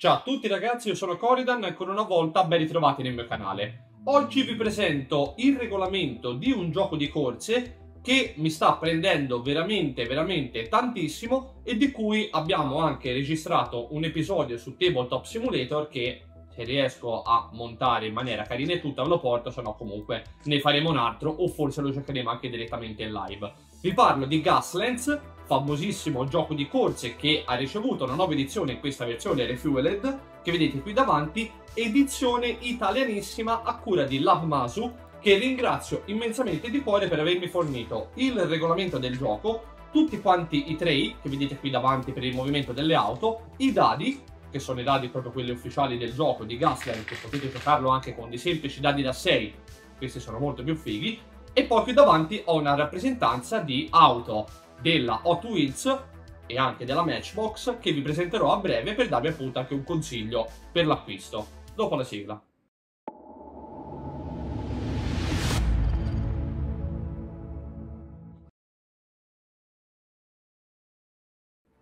Ciao a tutti ragazzi, io sono Coridan e ancora una volta ben ritrovati nel mio canale. Oggi vi presento il regolamento di un gioco di corse che mi sta prendendo veramente veramente tantissimo e di cui abbiamo anche registrato un episodio su Tabletop Simulator che se riesco a montare in maniera carina e tutta ve lo porto, se no comunque ne faremo un altro o forse lo giocheremo anche direttamente in live. Vi parlo di Gaslands, famosissimo gioco di corse che ha ricevuto una nuova edizione in questa versione Refueled, che vedete qui davanti, edizione italianissima a cura di Labmasu, che ringrazio immensamente di cuore per avermi fornito il regolamento del gioco, tutti quanti i tray che vedete qui davanti per il movimento delle auto, i dadi, che sono i dadi proprio quelli ufficiali del gioco di Gasland, che potete giocarlo anche con dei semplici dadi da 6, questi sono molto più fighi, e poi qui davanti ho una rappresentanza di auto della Hot Wheels e anche della Matchbox che vi presenterò a breve per darvi appunto anche un consiglio per l'acquisto. Dopo la sigla.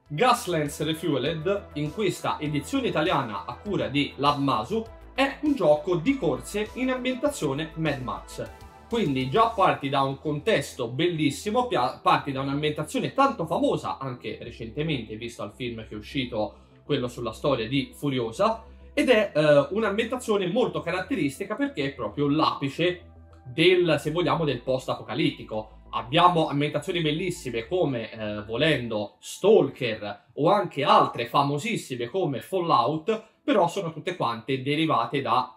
Gaslands Refueled, in questa edizione italiana a cura di Labmasu, è un gioco di corse in ambientazione Mad Max. Quindi già parti da un contesto bellissimo, parti da un'ambientazione tanto famosa, anche recentemente, visto al film che è uscito, quello sulla storia di Furiosa, ed è eh, un'ambientazione molto caratteristica perché è proprio l'apice del, se vogliamo, del post-apocalittico. Abbiamo ambientazioni bellissime come, eh, volendo, Stalker o anche altre famosissime come Fallout, però sono tutte quante derivate da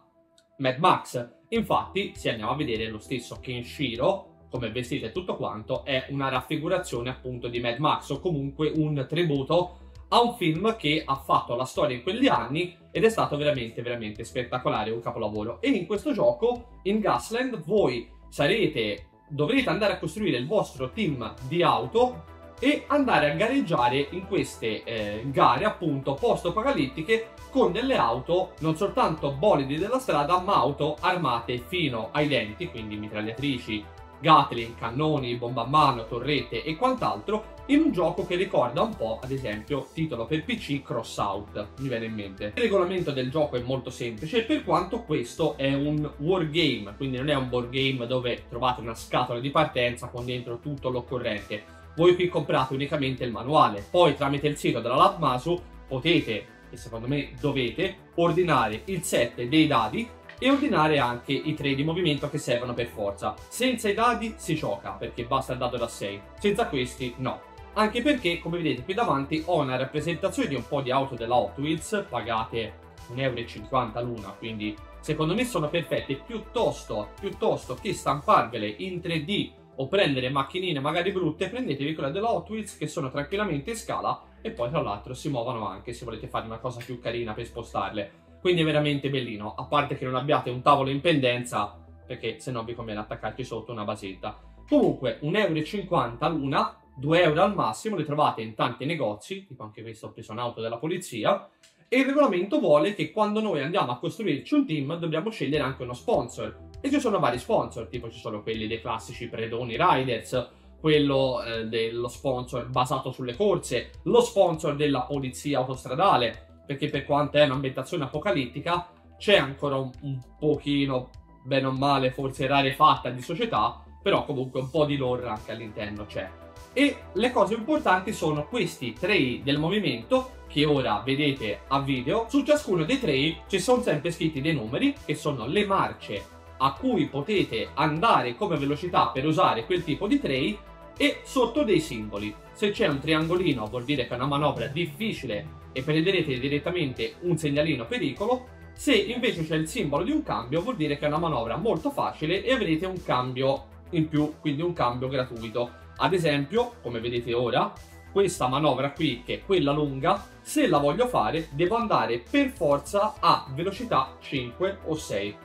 Mad Max. Infatti, se andiamo a vedere lo stesso Kenshiro, come vestito e tutto quanto, è una raffigurazione appunto di Mad Max o comunque un tributo a un film che ha fatto la storia in quegli anni ed è stato veramente veramente spettacolare, un capolavoro. E in questo gioco, in Gasland, voi sarete, dovrete andare a costruire il vostro team di auto e andare a gareggiare in queste eh, gare appunto post-apocalittiche con delle auto non soltanto bolidi della strada ma auto armate fino ai denti, quindi mitragliatrici, gatling, cannoni, bomba a mano, torrette e quant'altro in un gioco che ricorda un po' ad esempio titolo per PC Crossout, mi viene in mente. Il regolamento del gioco è molto semplice per quanto questo è un wargame, quindi non è un board game dove trovate una scatola di partenza con dentro tutto l'occorrente voi qui comprate unicamente il manuale, poi tramite il sito della Labmasu potete, e secondo me dovete, ordinare il set dei dadi e ordinare anche i tre di movimento che servono per forza. Senza i dadi si gioca, perché basta il dado da 6. Senza questi no. Anche perché, come vedete qui davanti, ho una rappresentazione di un po' di auto della Hot Wheels, pagate 1,50 euro l'una, quindi secondo me sono perfette, piuttosto, piuttosto che stamparvele in 3D o prendere macchinine magari brutte, prendetevi quelle della Hot Wheels che sono tranquillamente in scala e poi tra l'altro si muovono anche se volete fare una cosa più carina per spostarle. Quindi è veramente bellino, a parte che non abbiate un tavolo in pendenza, perché se no vi conviene attaccarci sotto una basetta. Comunque, 1,50 euro l'una, 2 euro al massimo, le trovate in tanti negozi, tipo anche questo ho preso un'auto della polizia, e il regolamento vuole che quando noi andiamo a costruirci un team dobbiamo scegliere anche uno sponsor. E ci sono vari sponsor, tipo ci sono quelli dei classici predoni riders, quello eh, dello sponsor basato sulle corse, lo sponsor della polizia autostradale, perché per quanto è un'ambientazione apocalittica c'è ancora un, un pochino, bene o male, forse rarefatta di società, però comunque un po' di lore anche all'interno c'è. E le cose importanti sono questi tre del movimento che ora vedete a video. Su ciascuno dei tre ci sono sempre scritti dei numeri che sono le marce a cui potete andare come velocità per usare quel tipo di tray e sotto dei simboli. Se c'è un triangolino vuol dire che è una manovra difficile e prenderete direttamente un segnalino pericolo, se invece c'è il simbolo di un cambio vuol dire che è una manovra molto facile e avrete un cambio in più, quindi un cambio gratuito. Ad esempio, come vedete ora, questa manovra qui, che è quella lunga, se la voglio fare devo andare per forza a velocità 5 o 6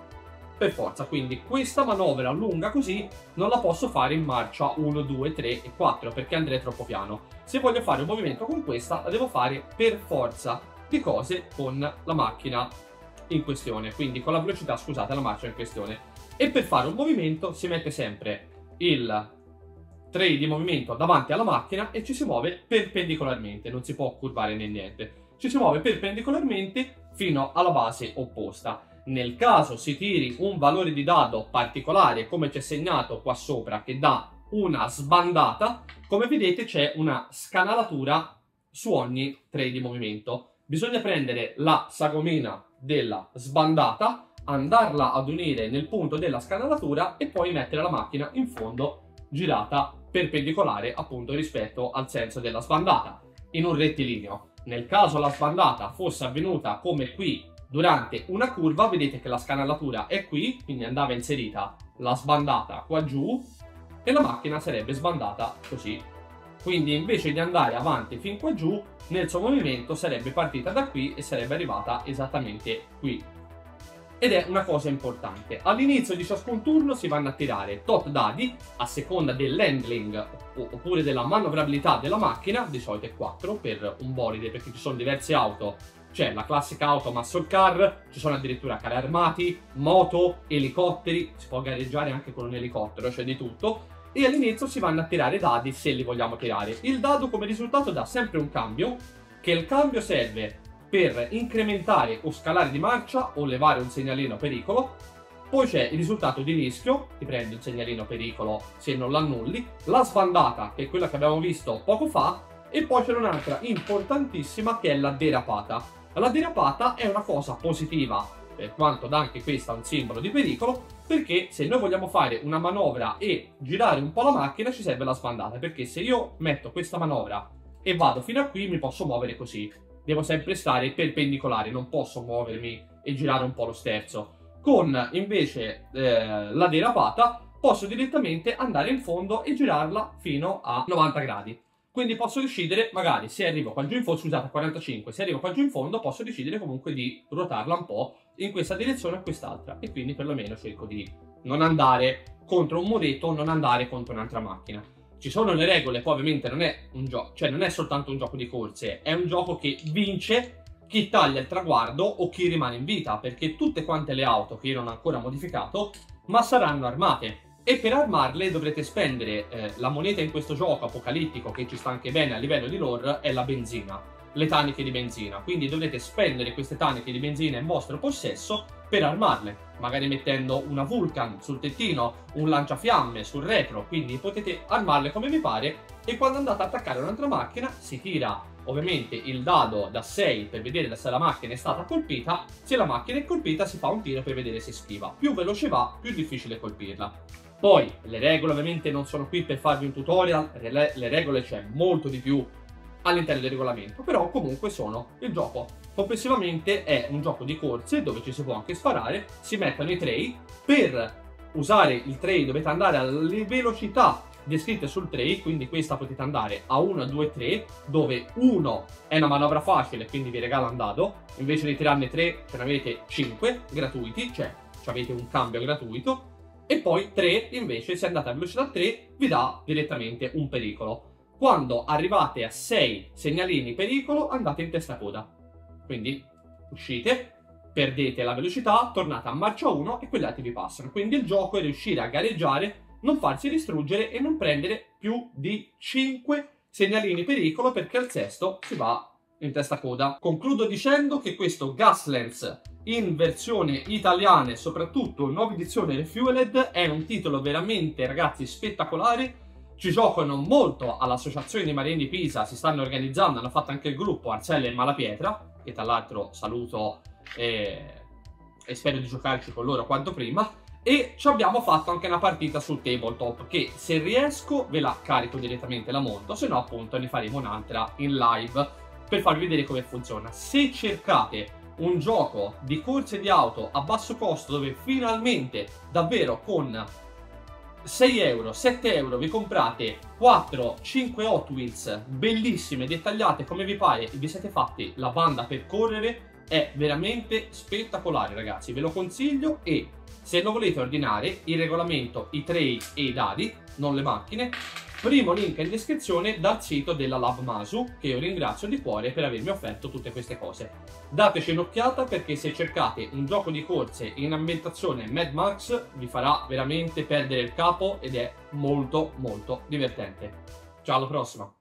per forza. Quindi questa manovra lunga così non la posso fare in marcia 1, 2, 3 e 4 perché andrei troppo piano. Se voglio fare un movimento con questa la devo fare per forza di cose con la macchina in questione, quindi con la velocità, scusate, la marcia in questione. E per fare un movimento si mette sempre il tray di movimento davanti alla macchina e ci si muove perpendicolarmente, non si può curvare né niente. Ci si muove perpendicolarmente fino alla base opposta. Nel caso si tiri un valore di dado particolare come c'è segnato qua sopra che dà una sbandata, come vedete c'è una scanalatura su ogni tray di movimento. Bisogna prendere la sagomina della sbandata, andarla ad unire nel punto della scanalatura e poi mettere la macchina in fondo girata perpendicolare appunto rispetto al senso della sbandata in un rettilineo. Nel caso la sbandata fosse avvenuta come qui durante una curva, vedete che la scanalatura è qui, quindi andava inserita la sbandata qua giù e la macchina sarebbe sbandata così. Quindi invece di andare avanti fin qua giù, nel suo movimento sarebbe partita da qui e sarebbe arrivata esattamente qui. Ed è una cosa importante. All'inizio di ciascun turno si vanno a tirare tot dadi a seconda dell'handling oppure della manovrabilità della macchina, di solito è 4 per un bolide perché ci sono diverse auto c'è la classica auto muscle car, ci sono addirittura carri armati, moto, elicotteri, si può gareggiare anche con un elicottero, c'è di tutto. E all'inizio si vanno a tirare dadi se li vogliamo tirare. Il dado come risultato dà sempre un cambio, che il cambio serve per incrementare o scalare di marcia o levare un segnalino pericolo. Poi c'è il risultato di rischio, ti prendi un segnalino pericolo se non l'annulli, la sbandata, che è quella che abbiamo visto poco fa, e poi c'è un'altra importantissima che è la derapata. La derapata è una cosa positiva, per quanto dà anche questa un simbolo di pericolo, perché se noi vogliamo fare una manovra e girare un po' la macchina ci serve la sbandata, perché se io metto questa manovra e vado fino a qui mi posso muovere così. Devo sempre stare perpendicolare, non posso muovermi e girare un po' lo sterzo. Con invece eh, la derapata posso direttamente andare in fondo e girarla fino a 90 gradi. Quindi posso decidere, magari, se arrivo qua giù in fondo, scusate, a 45, se arrivo qua giù in fondo, posso decidere comunque di ruotarla un po' in questa direzione o quest'altra. E quindi perlomeno cerco di non andare contro un muretto, non andare contro un'altra macchina. Ci sono le regole, poi ovviamente non è un gioco, cioè non è soltanto un gioco di corse, è un gioco che vince chi taglia il traguardo o chi rimane in vita, perché tutte quante le auto che io non ho ancora modificato, ma saranno armate e per armarle dovrete spendere eh, la moneta in questo gioco apocalittico che ci sta anche bene a livello di lore è la benzina, le taniche di benzina. Quindi dovrete spendere queste taniche di benzina in vostro possesso per armarle, magari mettendo una Vulcan sul tettino, un lanciafiamme sul retro, quindi potete armarle come vi pare e quando andate ad attaccare un'altra macchina si tira ovviamente il dado da 6 per vedere se la macchina è stata colpita, se la macchina è colpita si fa un tiro per vedere se schiva. Più veloce va, più difficile colpirla. Poi le regole ovviamente non sono qui per farvi un tutorial, le, le regole c'è molto di più all'interno del regolamento, però comunque sono il gioco. Complessivamente è un gioco di corse dove ci si può anche sparare, si mettono i tray, per usare il tray dovete andare alle velocità descritte sul tray, quindi questa potete andare a 1, 2, 3, dove 1 è una manovra facile, quindi vi regala un dado, invece di tirarne 3 ce ne avete 5 gratuiti, cioè avete un cambio gratuito, e poi 3 invece se andate a velocità 3 vi dà direttamente un pericolo. Quando arrivate a 6 segnalini pericolo andate in testa coda. Quindi uscite, perdete la velocità, tornate a marcia 1 e quegli altri vi passano. Quindi il gioco è riuscire a gareggiare, non farsi distruggere e non prendere più di 5 segnalini pericolo perché al sesto si va in testa coda. Concludo dicendo che questo Gaslands in versione italiana e soprattutto nuova edizione Refueled è un titolo veramente ragazzi spettacolare. Ci giocano molto all'associazione dei marini Pisa si stanno organizzando hanno fatto anche il gruppo Arcella e Malapietra che tra l'altro saluto e, e spero di giocarci con loro quanto prima. E ci abbiamo fatto anche una partita sul tabletop che se riesco ve la carico direttamente la monto se no appunto ne faremo un'altra in live per farvi vedere come funziona. Se cercate un gioco di corse di auto a basso costo dove finalmente davvero con 6 euro, 7 euro vi comprate 4, 5 Hot Wheels bellissime, dettagliate come vi pare e vi siete fatti la banda per correre è veramente spettacolare ragazzi, ve lo consiglio e se lo volete ordinare il regolamento, i tray e i dadi, non le macchine Primo link in descrizione dal sito della Lab Masu, che io ringrazio di cuore per avermi offerto tutte queste cose. Dateci un'occhiata perché se cercate un gioco di corse in ambientazione Mad Max vi farà veramente perdere il capo ed è molto molto divertente. Ciao alla prossima!